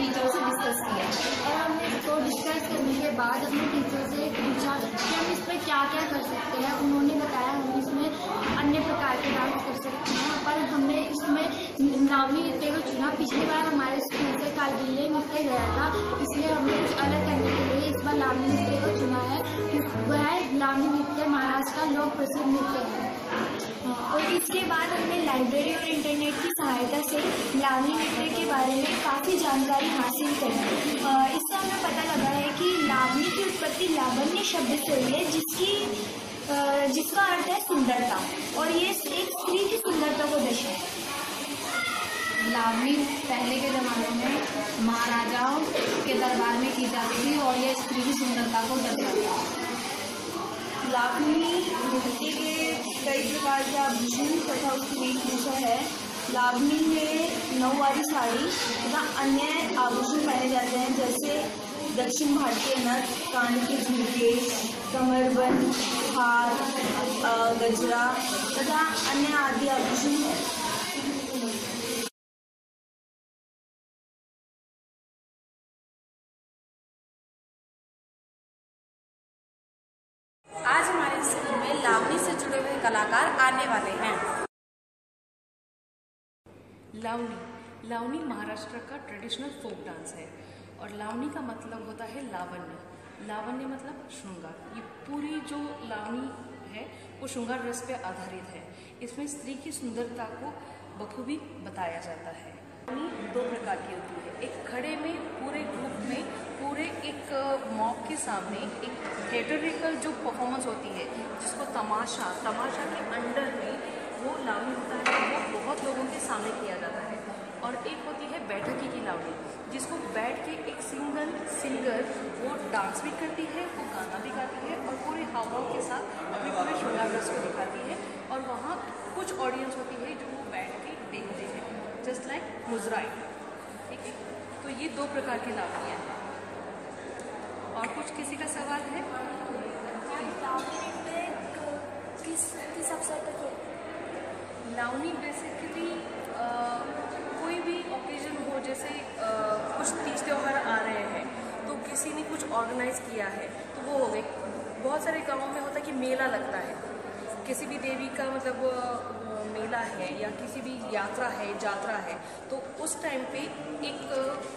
Teacher से discuss किया। और हमने इसको डिस्कस करने के बाद अपने टीचर से पूछा कि हम इस पर क्या क्या कर सकते हैं। उन्होंने बताया हम इसमें अन्य प्रकार के डांस कर सकते हैं पर हमने इसमें नामी नृत्य को चुना। पिछली बार हमारे स्कूल से कालबिल्ले नृत्य गया था इसलिए हमने कुछ अलग करने के लिए इस बार लावनी नृत्य को चुना है। वह लावनी नृत्य महाराष्ट्र का लोक प्रसिद्ध नृत्य है। और इसके बाद हमने लाइब्रेरी और इंटरनेट की सहायता लावनी नृत्य के बारे में काफ़ी जानकारी हासिल करी। इससे हमें पता लगा है कि लावनी की उत्पत्ति लावण्य शब्द से हुई है जिसकी जिसका अर्थ है सुंदरता और ये एक स्त्री की सुंदरता को दर्शाता है। लावनी पहले के ज़माने में महाराजाओं के दरबार में की जाती थी और यह स्त्री की सुंदरता को दर्शाती है लावनी नृत्य के कई प्रकार के आभूषण तथा उसकी वेशभूषा है। लावनी में नौवारी साड़ी तथा अन्य आभूषण पहने जाते हैं, जैसे दक्षिण भारतीय नथ कान के झुमके कमरबंद हार गजरा तथा अन्य आदि आभूषण आज हमारे स्कूल में लावनी से जुड़े हुए कलाकार आने वाले हैं। लावनी लावनी महाराष्ट्र का ट्रेडिशनल फोक डांस है। और लावनी का मतलब होता है लावण्य। लावण्य मतलब श्रृंगार। ये पूरी जो लावनी है, वो श्रृंगार रस पे आधारित है। इसमें स्त्री की सुंदरता को बखूबी बताया जाता है। लावनी दो प्रकार की होती है। एक खड़े में, पूरे ग्रुप में, पूरे एक मॉक के सामने एक थिएटरिकल जो परफॉर्मेंस होती है, जिसको तमाशा तमाशा के अंडर में वो लावनी होता है वो बहुत लोगों के सामने किया जाता है। और एक होती है बैठकी की लावनी जिसको बैठ के एक सिंगल सिंगर, वो डांस भी करती है, वो गाना भी गाती है और पूरे हावभाव के साथ अपने पूरे श्रृंगार रस को दिखाती है। और वहाँ कुछ ऑडियंस होती है जो वो बैठ के देखते हैं जस्ट लाइक मुजराई। ठीक है? तो ये दो प्रकार की लावनी हैं। और कुछ किसी का सवाल है? किस किस अवसर लावनी बेसिकली कोई भी ओकेजन हो, जैसे कुछ तीज त्यौहार आ रहे हैं तो किसी ने कुछ ऑर्गेनाइज किया है तो वो हो गए। बहुत सारे गाँव में होता है कि मेला लगता है। किसी भी देवी का मतलब मेला है या किसी भी यात्रा है, जात्रा है तो उस टाइम पे एक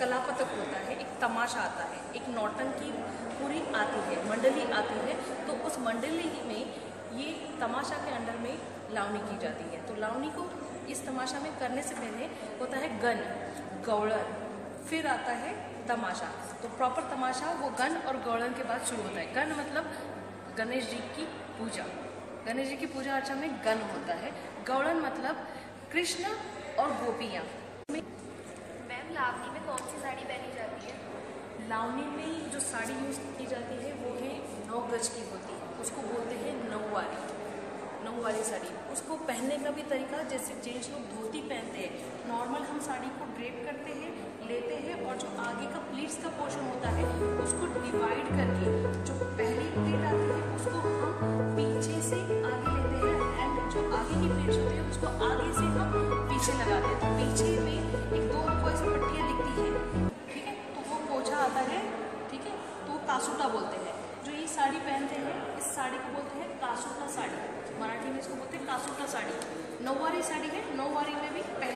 कलापतक होता है, एक तमाशा आता है, एक नौटंकी पूरी आती है, मंडली आती है तो उस मंडली में ये तमाशा के अंडर में लावनी की जाती है। तो लावनी को इस तमाशा में करने से पहले होता है गन गौड़न फिर आता है तमाशा। तो प्रॉपर तमाशा वो गन और गौड़न के बाद शुरू होता है। गन मतलब गणेश जी की पूजा। गणेश जी की पूजा अर्चा में गन होता है। गौड़न मतलब कृष्ण और गोपियाँ। मैम लावनी में कौन सी साड़ी पहनी जाती है? लावनी में जो साड़ी यूज़ की जाती है वो है नौ गज की होती है। उसको बोलते हैं नौवारी। नौवारी साड़ी। उसको पहनने का भी तरीका, जैसे जेंट्स लोग धोती पहनते हैं, नॉर्मल हम साड़ी को ड्रेप करते हैं, लेते हैं और जो आगे का प्लीट्स का पोर्शन होता है, उसको डिवाइड करके, जो पहली प्लेट आती है, उसको हम पीछे से आगे लेते हैं एंड जो आगे की प्लेट्स होती है, उसको आगे से हम पीछे लगाते हैं। तो पीछे में एक दो हमको ऐसी पट्टियाँ दिखती है, ठीक है? तो वो पोछा आता है, ठीक है? तो कासूटा बोलते हैं। जो ये साड़ी पहनते हैं, इस साड़ी को बोलते हैं कासूटा साड़ी। मराठी में इसको बोलते हैं कासूटा साड़ी। नौवारी साड़ी है नौवारी में भी पहले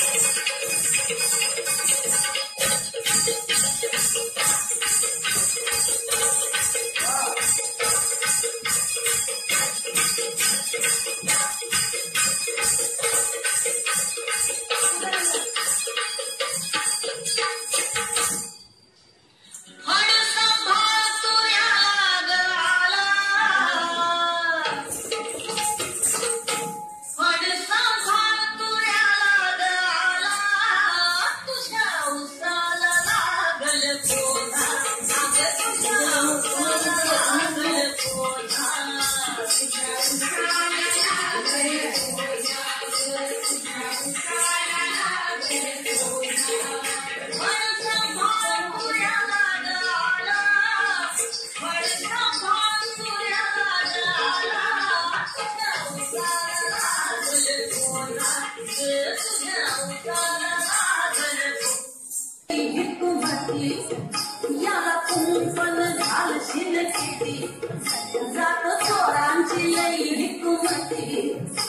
com certeza.